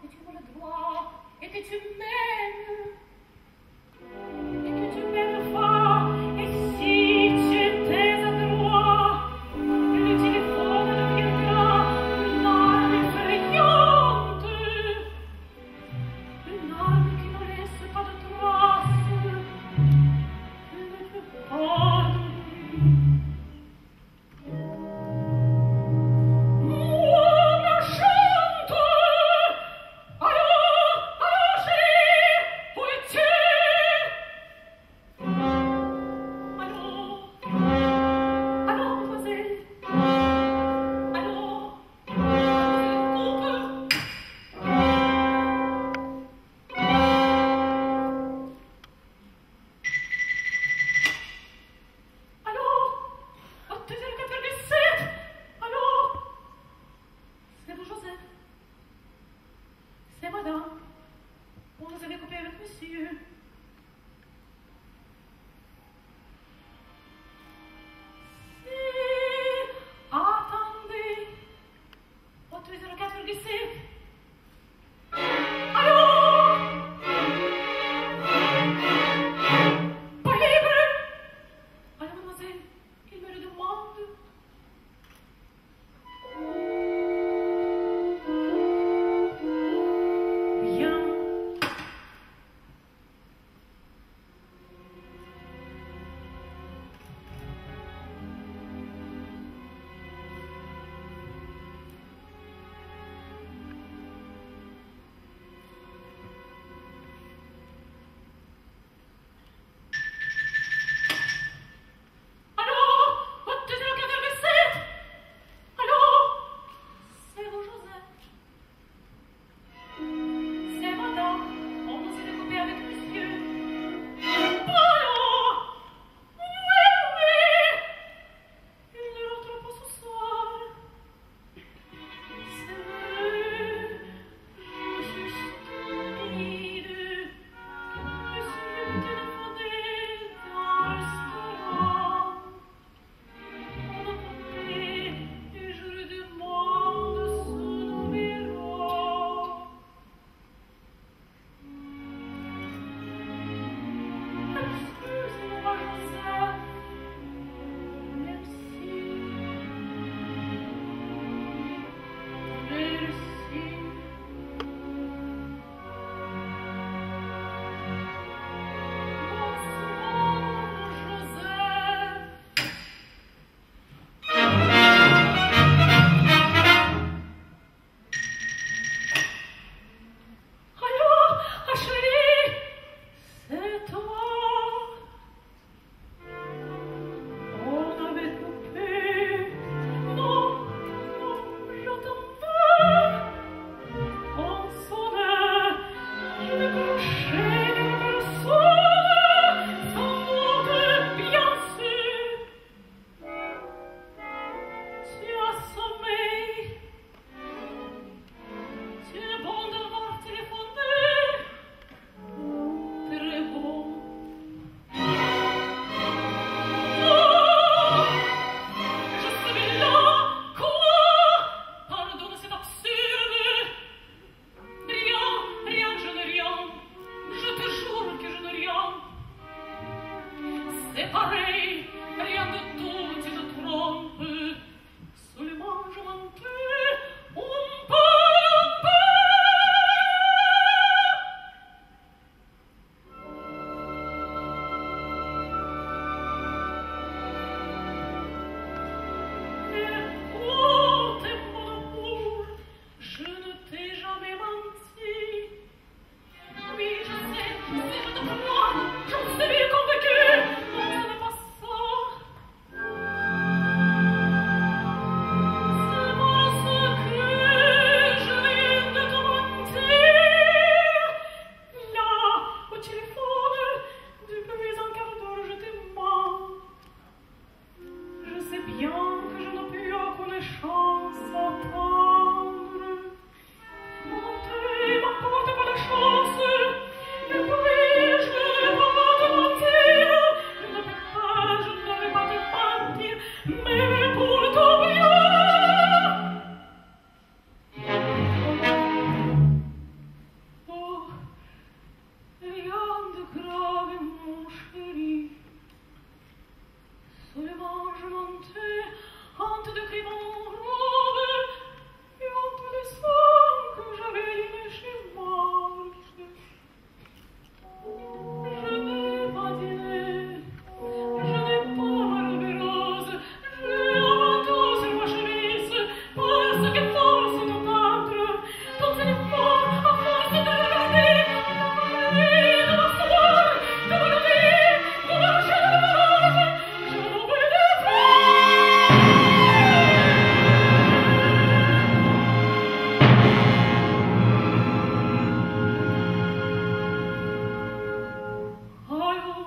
que tu me le dois et que tu m'aimes.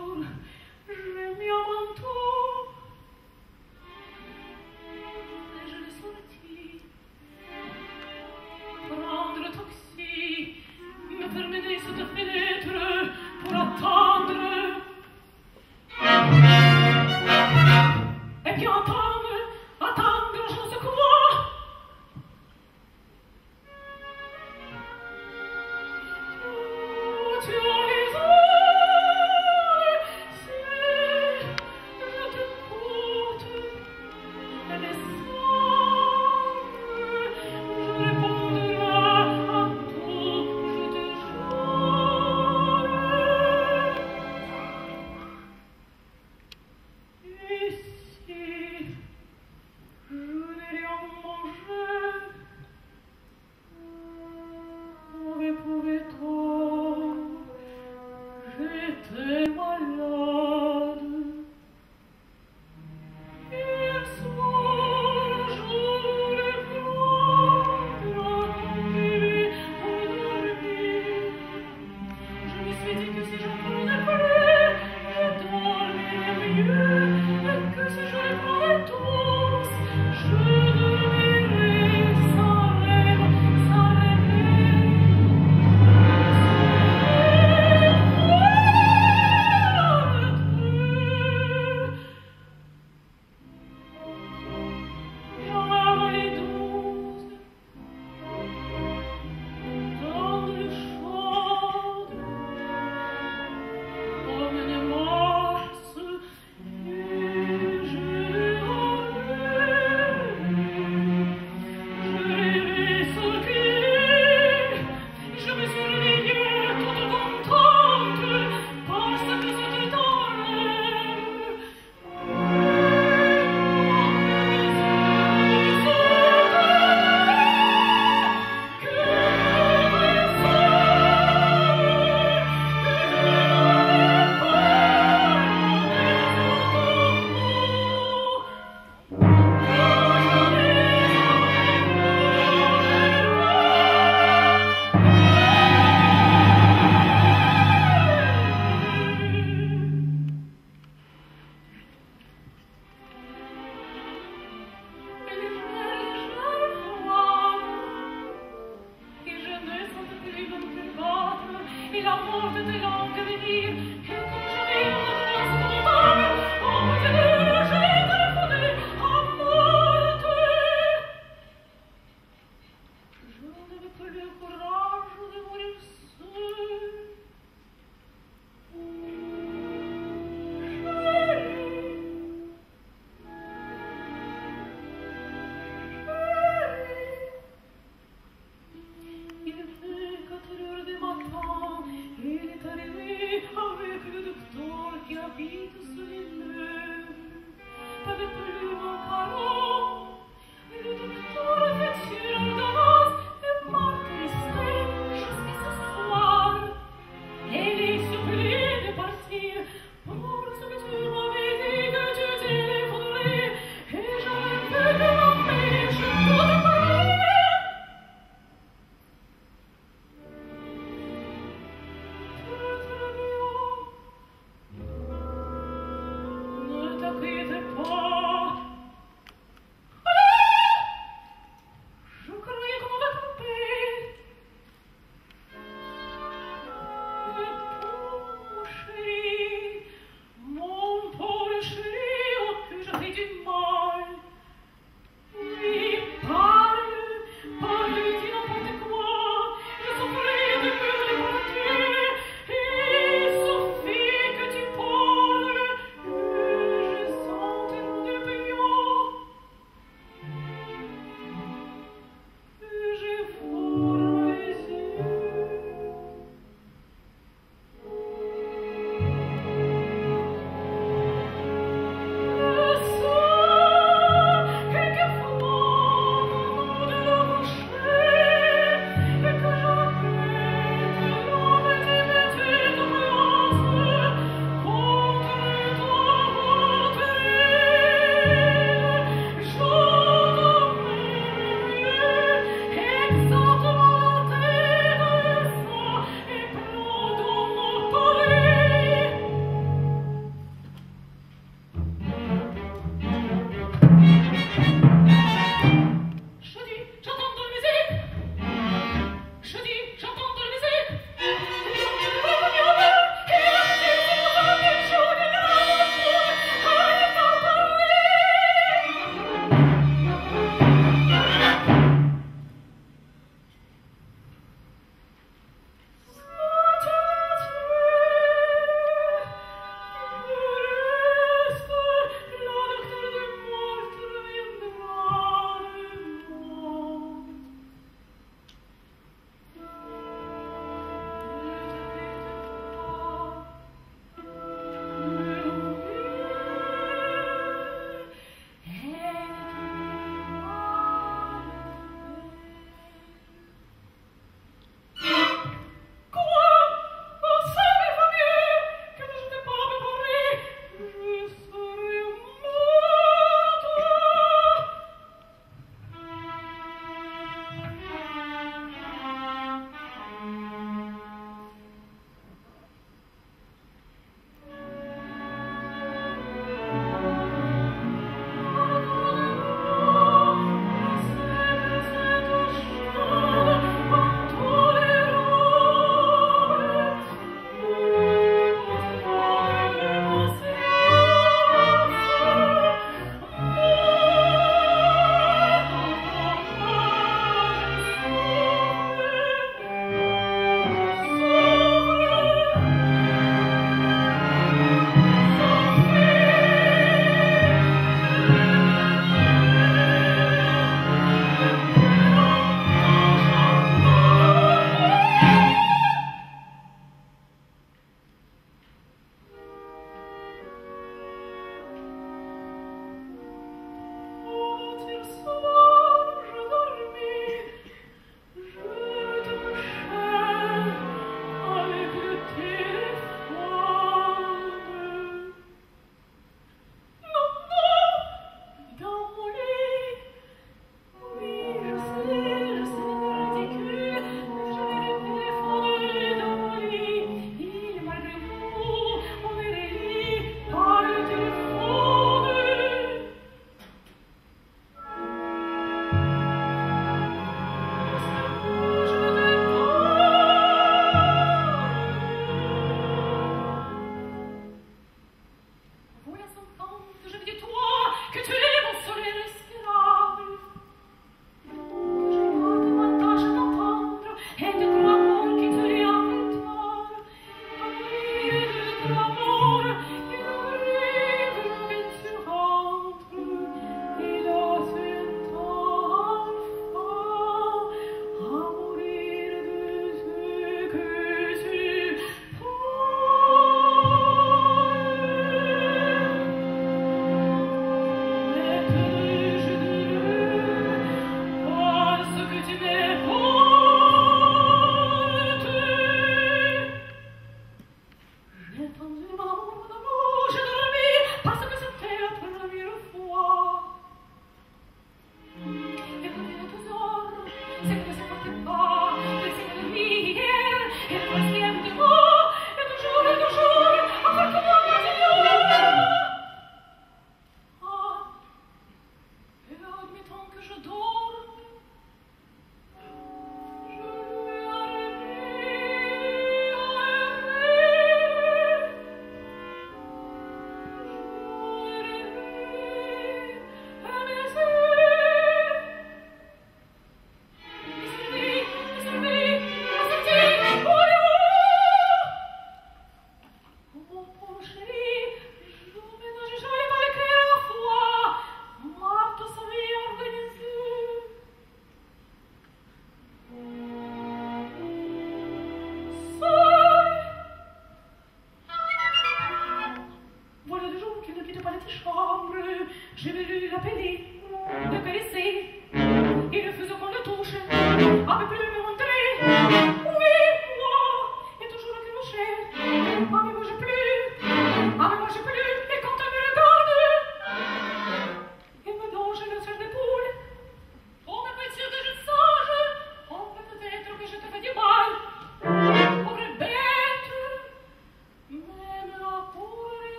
manteau, j'aime bien.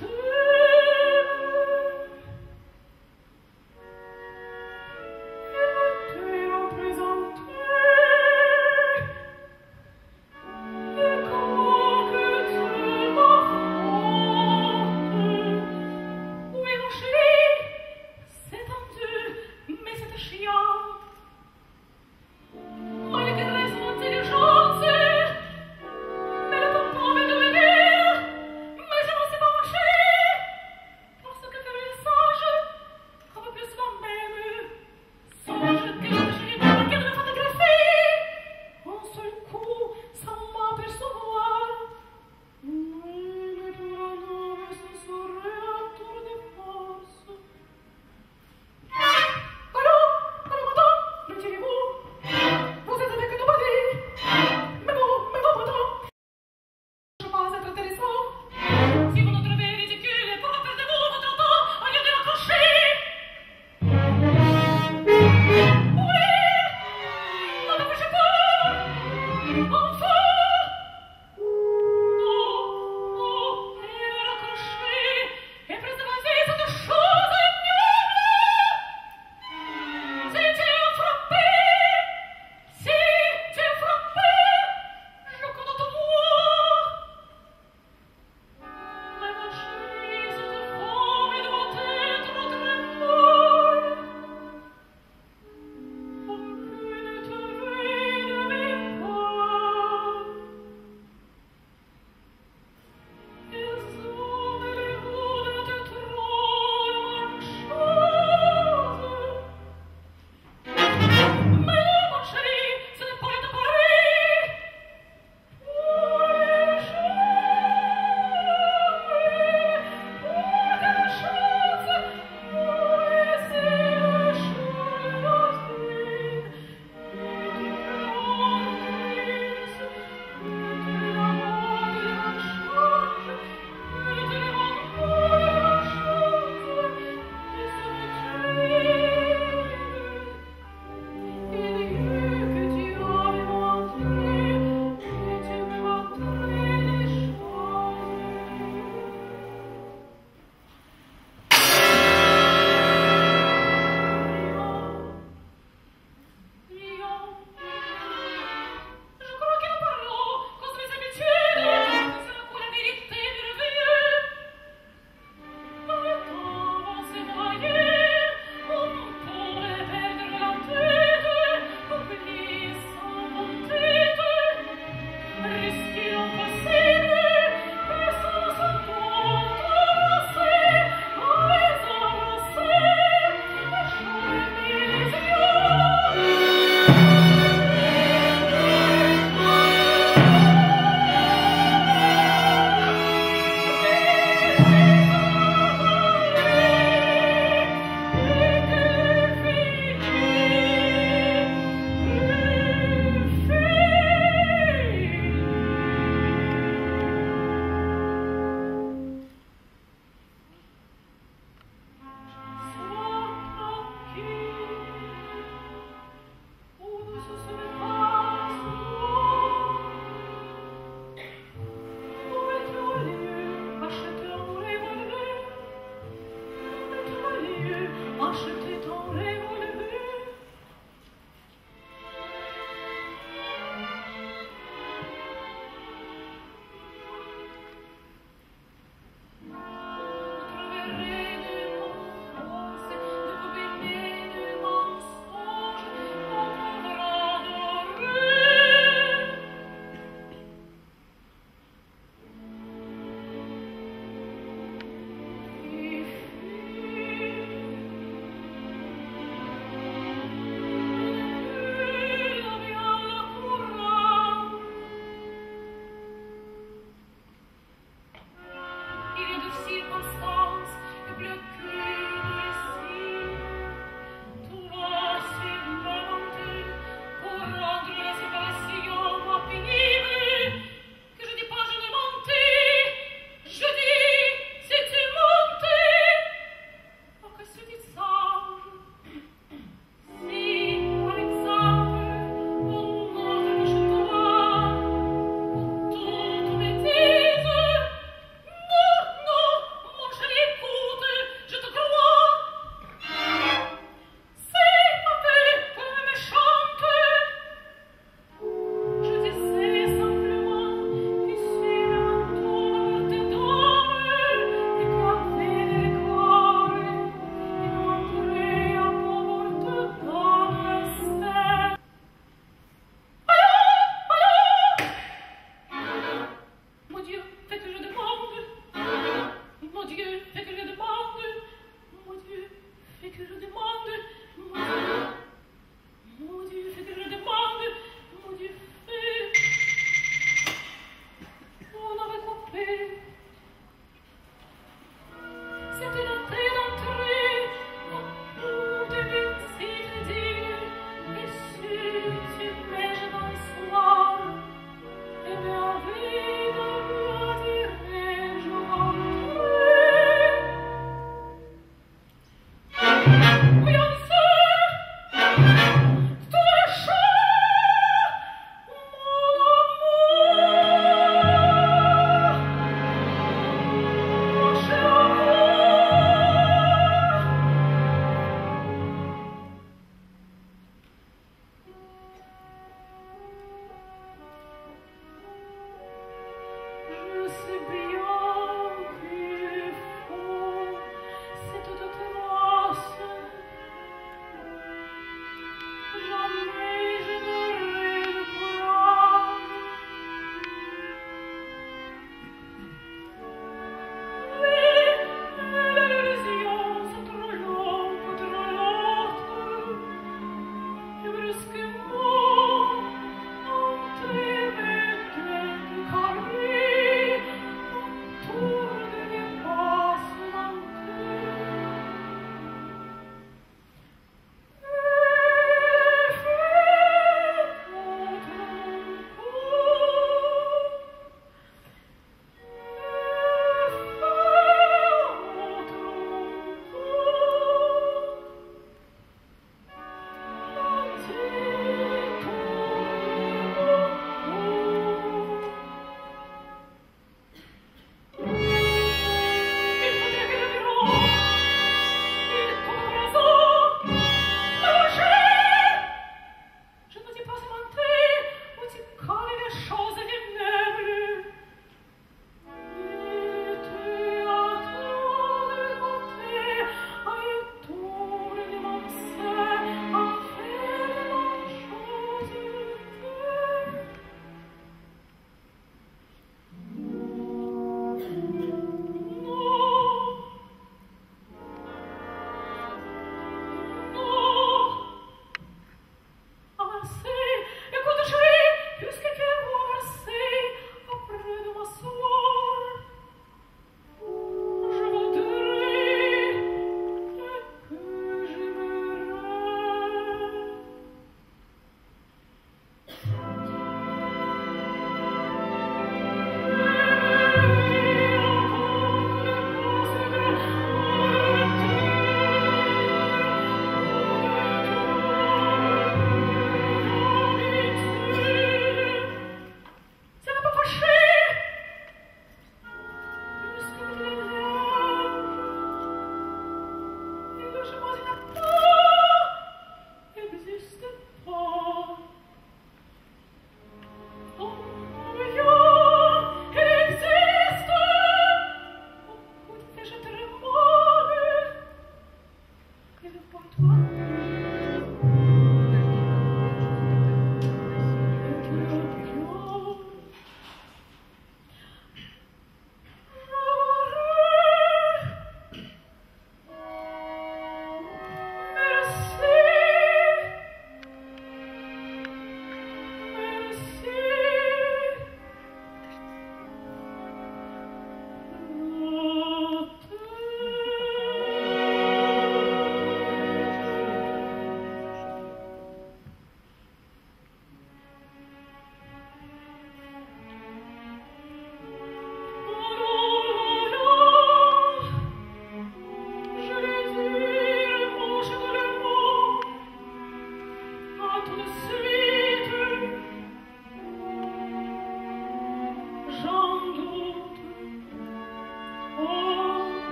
too.